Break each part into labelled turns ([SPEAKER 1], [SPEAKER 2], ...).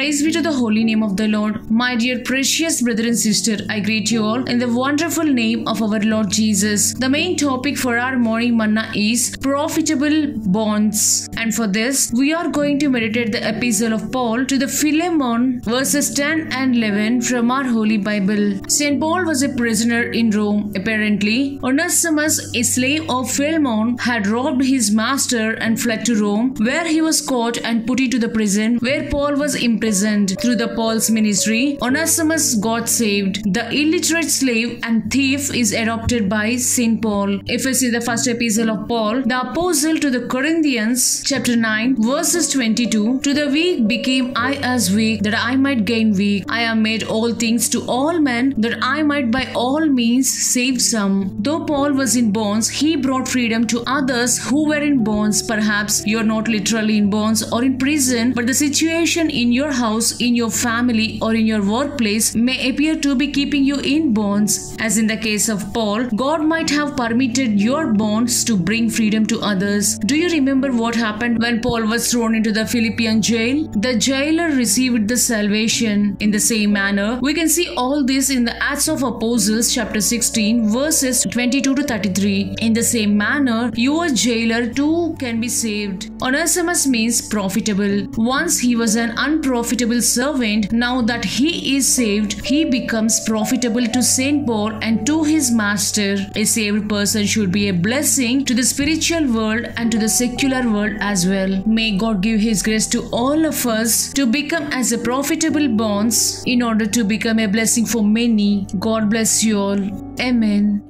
[SPEAKER 1] Praise be to the holy name of the Lord. My dear precious brother and sister, I greet you all in the wonderful name of our Lord Jesus. The main topic for our morning manna is profitable bonds. And for this, we are going to meditate the epistle of Paul to the Philemon, verses 10 and 11 from our Holy Bible. St. Paul was a prisoner in Rome, apparently. Onesimus, a slave of Philemon, had robbed his master and fled to Rome, where he was caught and put into the prison where Paul was imprisoned. Through the Paul's ministry, Onesimus got saved. The illiterate slave and thief is adopted by St. Paul. See the first epistle of Paul, the apostle to the Corinthians, chapter 9, verses 22, To the weak became I as weak, that I might gain weak. I am made all things to all men, that I might by all means save some. Though Paul was in bonds, he brought freedom to others who were in bonds. Perhaps you're not literally in bonds or in prison, but the situation in your house, in your family, or in your workplace may appear to be keeping you in bonds. As in the case of Paul, God might have permitted your bonds to bring freedom to others. Do you remember what happened when Paul was thrown into the Philippian jail? The jailer received the salvation. In the same manner, we can see all this in the Acts of Apostles, chapter 16, verses 22 to 33. In the same manner, your jailer too can be saved. Onesimus means profitable. Once he was an unprofitable servant, now that he is saved, he becomes profitable to St. Paul and to his master. A saved person should be a blessing to the spiritual world and to the secular world as well. May God give his grace to all of us to become as a profitable bonds in order to become a blessing for many. God bless you all. Amen.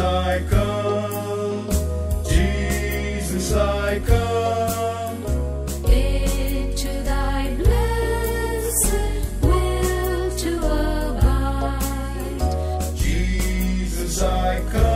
[SPEAKER 2] I come. Jesus, I come. into thy blessed will to abide.
[SPEAKER 3] Jesus, I come.